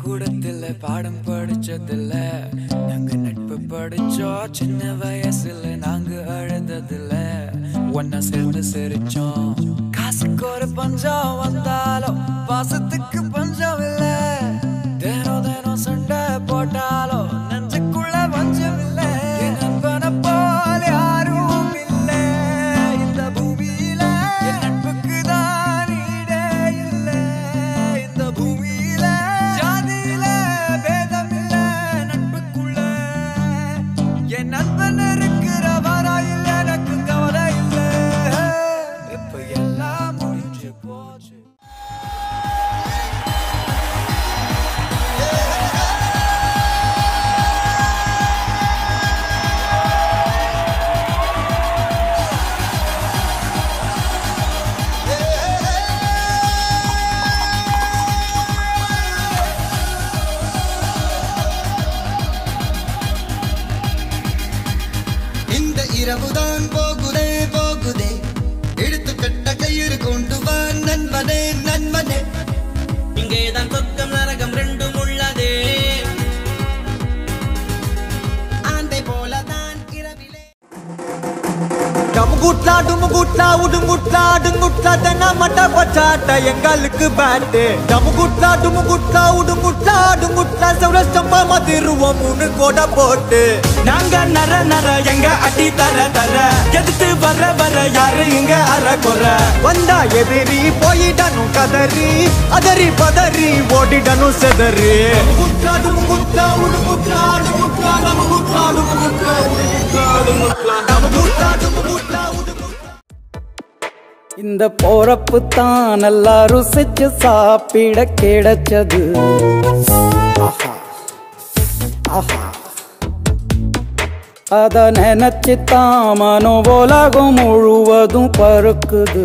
பள்ளிக்கூடத்துல பாடம் படிச்சதில்ல நாங்க நட்பு படிச்சோம். சின்ன வயசுல நாங்க அழுததில்ல ஒன்னா சேர்ந்து சிரிச்சோம். காசுக்கு ஒரு பஞ்சம் நண்பனருக்கு இரவுதான் போகுதே போகுதே. எடுத்து கட்ட கயிறு கொண்டு வா நண்பனே நண்பனே. இங்கேதான் சொர்க்கம் நரகம் ரெண்டும் உள்ளதே. ஆந்தை போலதான் இரவிலே. டமுகுட்லா டுமுகுட்லா உடுங்குட்லா அடுங்குட்லா தென்னா பச்சாட்ட எங்களுக்கு பேட்டு டமுகுட்லா டுமுகுட்லா உடுங்குட்லா அடுங்குட்லா சௌரஸ்டம்பா மதிருவோம் மூணு போட்டு. நாங்க நர நர எங்க அடி தர தர. எதிர்த்து வர வர யாரு இங்க அற குற? வந்தா எதிரி போயிடணும் கதறி. அதறி பதறி ஓடிடணும் செதறி. டமுகுட்லா டுமுகுட்லா உடுங்குட்லா அடுங்குட்லா டமுகுட்லா டுமுகுட்லா உடுங்குட்லா அடுங்குட்லா டமுகுட்லா இந்த போறப்பு தான் நல்லா ருசிச்சு சாப்பிட கிடைச்சது. ஆஹா. ஆஹா. அத நினைச்சு தான் மனோ உலகம் முழுவதும் பறக்குது.